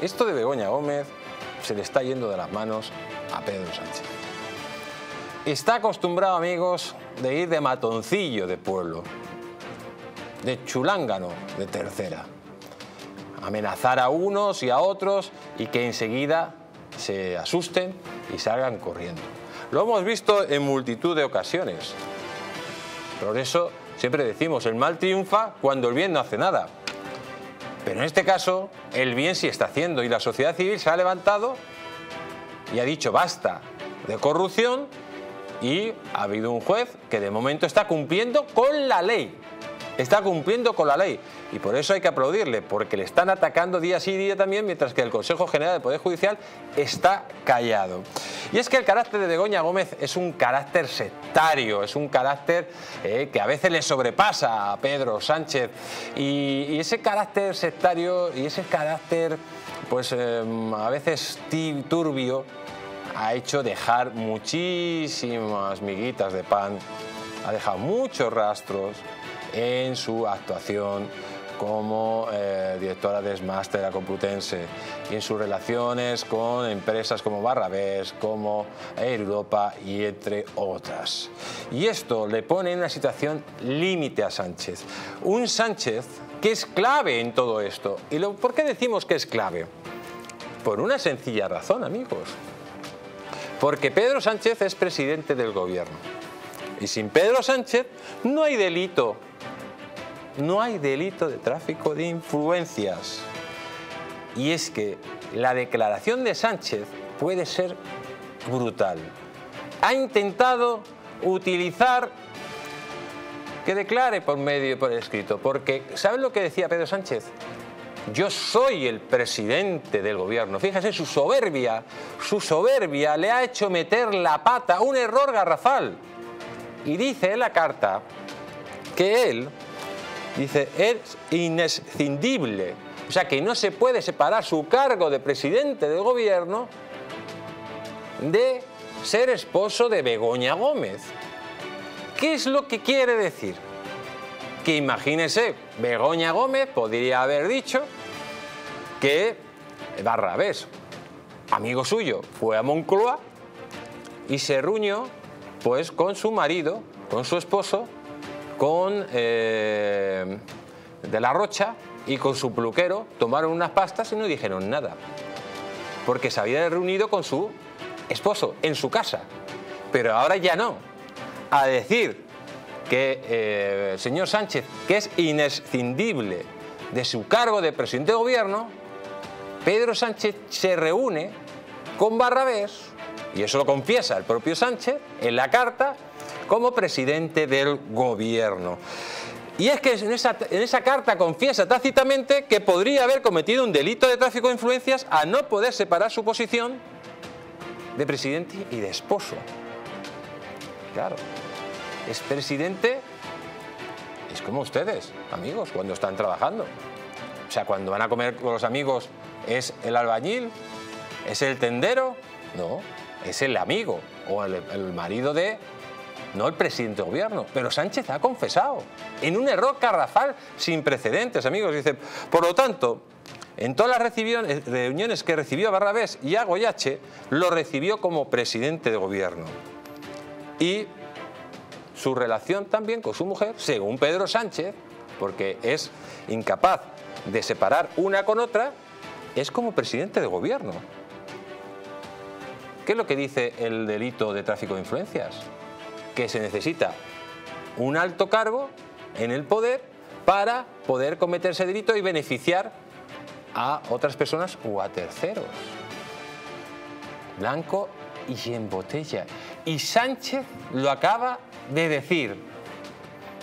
esto de Begoña Gómez se le está yendo de las manos a Pedro Sánchez. Está acostumbrado, amigos, de ir de matoncillo de pueblo, de chulángano de tercera. Amenazar a unos y a otros y que enseguida se asusten y salgan corriendo. Lo hemos visto en multitud de ocasiones. Por eso siempre decimos, el mal triunfa cuando el bien no hace nada. Pero en este caso, el bien sí está haciendo y la sociedad civil se ha levantado y ha dicho basta de corrupción y ha habido un juez que de momento está cumpliendo con la ley. Está cumpliendo con la ley. Y por eso hay que aplaudirle, porque le están atacando día sí día también, mientras que el Consejo General del Poder Judicial está callado. Y es que el carácter de Begoña Gómez es un carácter sectario, es un carácter eh, que a veces le sobrepasa a Pedro Sánchez. Y, ese carácter sectario y ese carácter pues em, a veces turbio ha hecho dejar muchísimas miguitas de pan, ha dejado muchos rastros en su actuación como eh, directora de Smaster a Complutense y en sus relaciones con empresas como Barrabés, como Europa y entre otras. Y esto le pone en una situación límite a Sánchez. Un Sánchez que es clave en todo esto. ¿Y por qué decimos que es clave? Por una sencilla razón, amigos. Porque Pedro Sánchez es presidente del gobierno. Y sin Pedro Sánchez no hay delito. No hay delito de tráfico de influencias. Y es que la declaración de Sánchez puede ser brutal. Ha intentado utilizar que declare por medio por escrito, porque ¿saben lo que decía Pedro Sánchez? yo soy el presidente del gobierno. Fíjese, su soberbia, su soberbia le ha hecho meter la pata, un error garrafal. Y dice en la carta que él, dice, es inescindible. O sea, que no se puede separar su cargo de presidente del gobierno de ser esposo de Begoña Gómez. ¿Qué es lo que quiere decir? que imagínese, Begoña Gómez podría haber dicho que Barrabés, amigo suyo, fue a Moncloa y se reunió pues con su marido, con su esposo, con eh, de la Rocha y con su pluquero, tomaron unas pastas y no dijeron nada. Porque se había reunido con su esposo en su casa. Pero ahora ya no. A decir que eh, el señor Sánchez, que es inescindible de su cargo de presidente de gobierno, Pedro Sánchez se reúne con Barrabés, y eso lo confiesa el propio Sánchez en la carta, como presidente del gobierno. Y es que en esa, carta confiesa tácitamente que podría haber cometido un delito de tráfico de influencias a no poder separar su posición de presidente y de esposo. Claro es presidente, es como ustedes, amigos, cuando están trabajando. O sea, cuando van a comer con los amigos, ¿es el albañil? ¿Es el tendero? No, es el amigo o el, marido de no el presidente de gobierno. Pero Sánchez ha confesado en un error carrafal sin precedentes, amigos. Dice, por lo tanto, en todas las reuniones que recibió Barrabés y a Goyache, lo recibió como presidente de gobierno. Y su relación también con su mujer, según Pedro Sánchez, porque es incapaz de separar una con otra, es como presidente de gobierno. ¿Qué es lo que dice el delito de tráfico de influencias? Que se necesita un alto cargo en el poder para poder cometer ese delito y beneficiar a otras personas o a terceros. Blanco y en botella. Y Sánchez lo acaba de decir,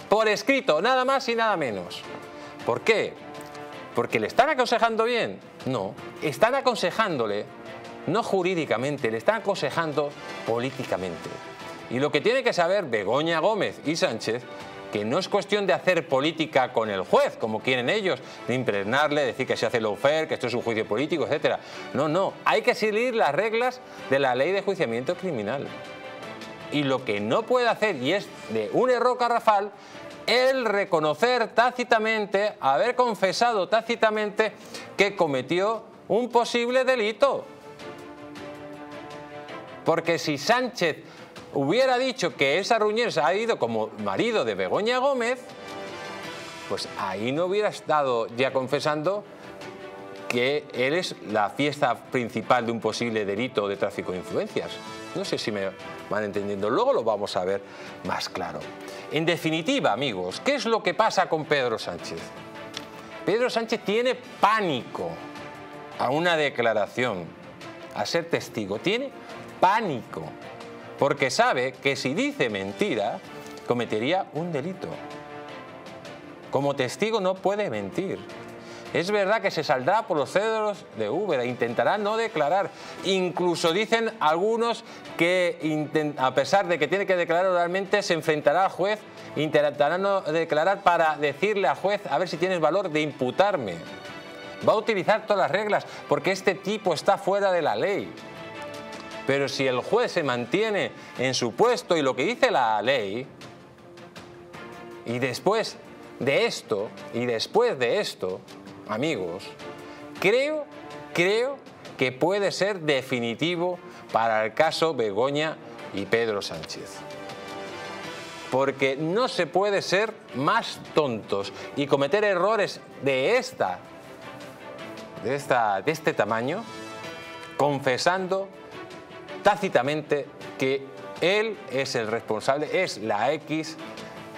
por escrito, nada más y nada menos. ¿Por qué? ¿Porque le están aconsejando bien? No, están aconsejándole, no jurídicamente, le están aconsejando políticamente. Y lo que tiene que saber Begoña Gómez y Sánchez que no es cuestión de hacer política con el juez, como quieren ellos, de impregnarle, decir que se hace lawfare, que esto es un juicio político, etc. No, no, hay que seguir las reglas de la ley de juiciamiento criminal. Y lo que no puede hacer, y es de un error carrafal, el reconocer tácitamente, haber confesado tácitamente que cometió un posible delito. Porque si Sánchez hubiera dicho que esa Ruñer ha ido como marido de Begoña Gómez, pues ahí no hubiera estado ya confesando que él es la fiesta principal de un posible delito de tráfico de influencias. No sé si me van entendiendo. Luego lo vamos a ver más claro. En definitiva, amigos, ¿qué es lo que pasa con Pedro Sánchez? Pedro Sánchez tiene pánico a una declaración, a ser testigo. Tiene pánico, porque sabe que si dice mentira, cometería un delito. Como testigo no puede mentir. Es verdad que se saldrá por los cedros de e intentará no declarar. Incluso dicen algunos que a pesar de que tiene que declarar oralmente, se enfrentará al juez, intentará no declarar para decirle al juez a ver si tienes valor de imputarme. Va a utilizar todas las reglas porque este tipo está fuera de la ley. Pero si el juez se mantiene en su puesto y lo que dice la ley, y después de esto, y después de esto, amigos, creo, creo que puede ser definitivo para el caso Begoña y Pedro Sánchez. Porque no se puede ser más tontos y cometer errores de esta, de, esta, de este tamaño, confesando tácitamente que él es el responsable, es la X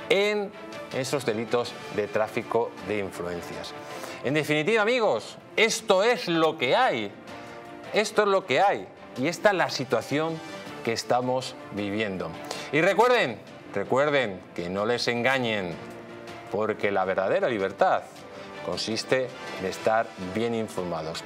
en esos delitos de tráfico de influencias. En definitiva, amigos, esto es lo que hay. Esto es lo que hay. Y esta es la situación que estamos viviendo. Y recuerden, recuerden que no les engañen, porque la verdadera libertad consiste en estar bien informados.